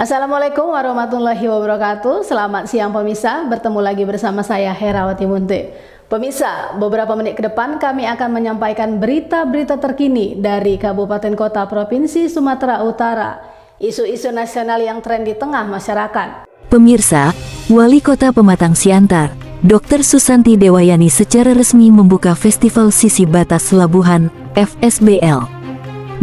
Assalamualaikum warahmatullahi wabarakatuh. Selamat siang pemirsa. Bertemu lagi bersama saya Herawati Munte. Pemirsa, beberapa menit ke depan kami akan menyampaikan berita-berita terkini dari Kabupaten Kota Provinsi Sumatera Utara. Isu-isu nasional yang tren di tengah masyarakat. Pemirsa, Wali Kota Pematang Siantar, Dr. Susanti Dewayani secara resmi membuka Festival Sisi Batas Labuhan, FSBL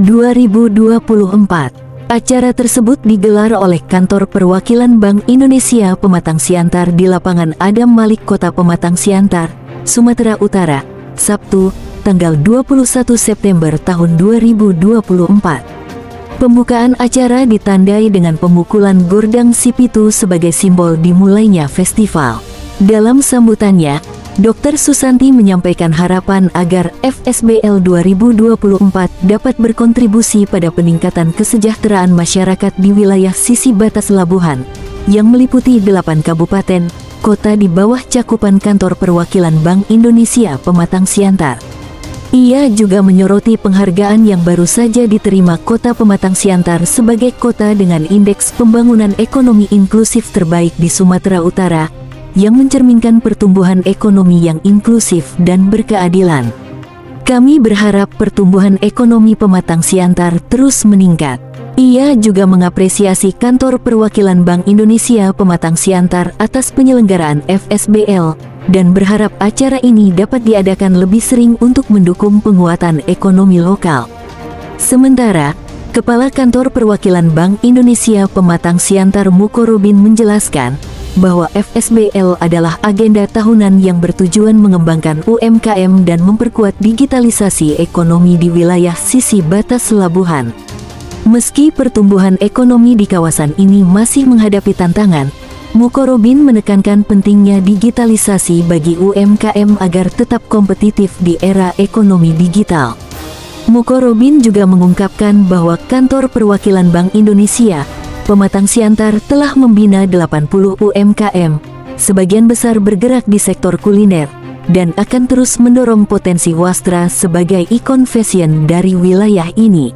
2024. Acara tersebut digelar oleh Kantor Perwakilan Bank Indonesia Pematang Siantar di lapangan Adam Malik Kota Pematang Siantar, Sumatera Utara, Sabtu, tanggal 21 September tahun 2024. Pembukaan acara ditandai dengan pemukulan gordang sipitu sebagai simbol dimulainya festival. Dalam sambutannya, Dr. Susanti menyampaikan harapan agar FSBL 2024 dapat berkontribusi pada peningkatan kesejahteraan masyarakat di wilayah sisi batas Labuhan, yang meliputi delapan kabupaten, kota di bawah cakupan kantor perwakilan Bank Indonesia Pematang Siantar. Ia juga menyoroti penghargaan yang baru saja diterima Kota Pematang Siantar sebagai kota dengan indeks pembangunan ekonomi inklusif terbaik di Sumatera Utara, yang mencerminkan pertumbuhan ekonomi yang inklusif dan berkeadilan. Kami berharap pertumbuhan ekonomi Pematang Siantar terus meningkat. Ia juga mengapresiasi kantor perwakilan Bank Indonesia Pematang Siantar atas penyelenggaraan FSBL dan berharap acara ini dapat diadakan lebih sering untuk mendukung penguatan ekonomi lokal. Sementara, Kepala Kantor Perwakilan Bank Indonesia Pematang Siantar Mukorobin menjelaskan bahwa FSBL adalah agenda tahunan yang bertujuan mengembangkan UMKM dan memperkuat digitalisasi ekonomi di wilayah sisi batas Labuhan. Meski pertumbuhan ekonomi di kawasan ini masih menghadapi tantangan, Mukorobin menekankan pentingnya digitalisasi bagi UMKM agar tetap kompetitif di era ekonomi digital. Mukorobin juga mengungkapkan bahwa kantor perwakilan Bank Indonesia, Pematang Siantar telah membina 80 UMKM, sebagian besar bergerak di sektor kuliner, dan akan terus mendorong potensi wastra sebagai ikon fashion dari wilayah ini.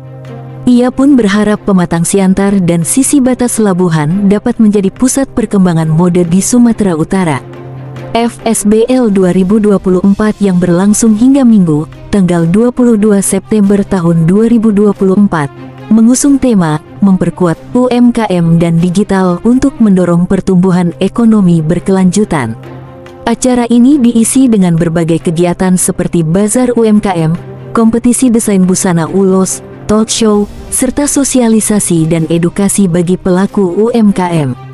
Ia pun berharap Pematang Siantar dan sisi batas Labuhan dapat menjadi pusat perkembangan mode di Sumatera Utara. FSBL 2024 yang berlangsung hingga Minggu, tanggal 22 September tahun 2024, mengusung tema memperkuat UMKM dan digital untuk mendorong pertumbuhan ekonomi berkelanjutan. Acara ini diisi dengan berbagai kegiatan seperti bazar UMKM, kompetisi desain busana ulos, talk show, serta sosialisasi dan edukasi bagi pelaku UMKM.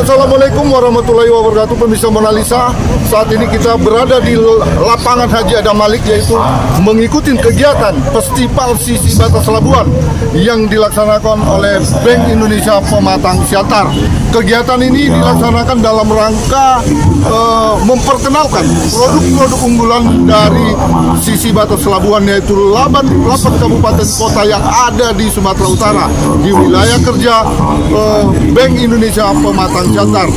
Assalamualaikum warahmatullahi wabarakatuh Pemirsa Mona Lisa Saat ini kita berada di lapangan Haji Adam Malik Yaitu mengikuti kegiatan Festival Sisi Batas Labuan Yang dilaksanakan oleh Bank Indonesia Pematang Siantar. Kegiatan ini dilaksanakan dalam rangka uh, Memperkenalkan produk-produk unggulan dari Sisi Batas Labuan Yaitu 8, 8 kabupaten kota yang ada di Sumatera Utara Di wilayah kerja uh, Bank Indonesia Pematang Jantar.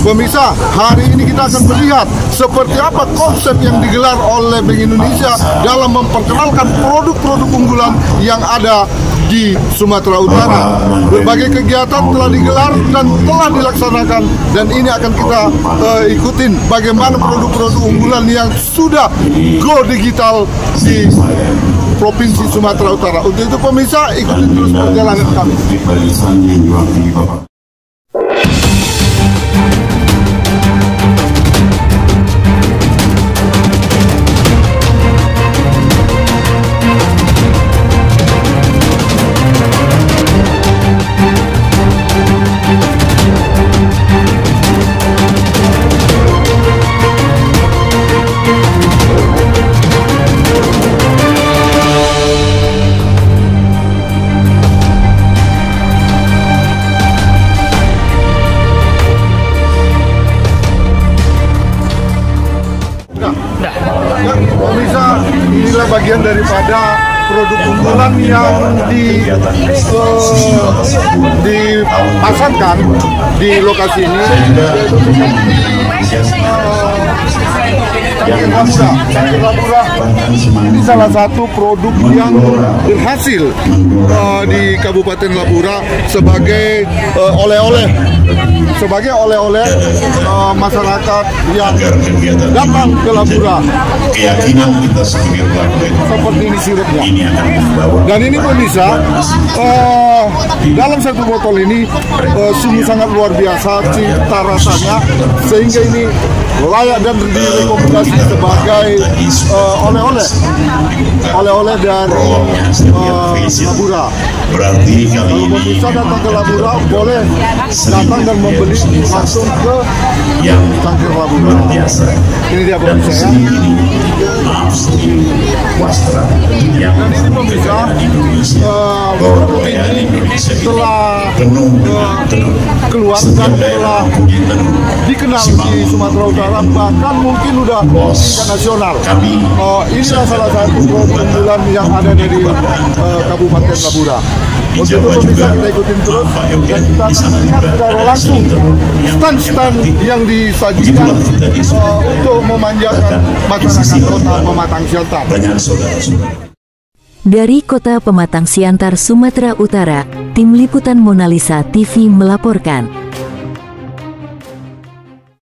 Pemirsa, hari ini kita akan melihat seperti apa konsep yang digelar oleh Bank Indonesia dalam memperkenalkan produk-produk unggulan yang ada di Sumatera Utara. Berbagai kegiatan telah digelar dan telah dilaksanakan dan ini akan kita uh, ikutin bagaimana produk-produk unggulan yang sudah go digital di Provinsi Sumatera Utara. Untuk itu pemirsa ikuti terus perjalanan kami. Daripada produk unggulan yang di uh, dipasarkan di lokasi ini uh, labura ini salah satu produk yang berhasil uh, di Kabupaten Labura sebagai uh, oleh-oleh sebagai oleh-oleh uh, masyarakat yang datang ke Labura. Keyakinan kita sebagai Seperti ini akan membawa Dan ini pemirsa, dalam satu botol ini uh, sungguh sangat luar biasa cita rasanya sehingga ini layak dan direkomendasi sebagai uh, oleh-oleh oleh-oleh dari uh, Labura. berarti kali Kalau ini pemirsa datang ke Labura boleh datang dan membeli langsung ke yang cangkir Labura. Ini dia pemirsa ya. ini pemirsa, uh, kekayaan Indonesia ini telah penuh dengan tenun keluar setiap dan daerah telah dikenal di Sumatera Utara bahkan mungkin udah tingkat nasional. kami Oh, inilah salah satu produk unggulan yang ada dari uh, Kabupaten Labura. Untuk itu pemirsa kita ikutin terus dan kita akan lihat secara langsung stand-stand yang disajikan uh, untuk memanjakan masyarakat kota Pematang Siantar. banyak saudara-saudara Dari kota Pematang Siantar, Sumatera Utara, tim liputan Mona Lisa TV melaporkan.